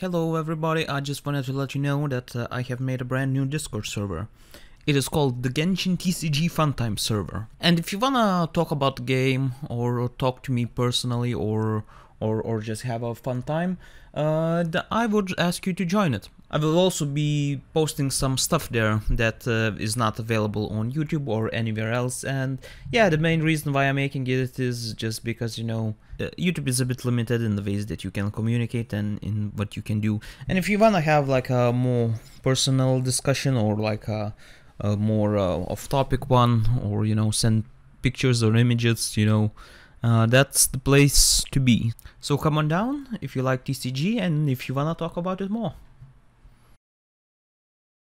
Hello everybody, I just wanted to let you know that uh, I have made a brand new Discord server. It is called the Genshin TCG Funtime server. And if you wanna talk about the game or talk to me personally or or, or just have a fun time, uh, I would ask you to join it. I will also be posting some stuff there that uh, is not available on YouTube or anywhere else and yeah the main reason why I'm making it is just because you know uh, YouTube is a bit limited in the ways that you can communicate and in what you can do and if you wanna have like a more personal discussion or like a, a more uh, off-topic one or you know send pictures or images you know uh, that's the place to be. So come on down if you like TCG and if you wanna talk about it more.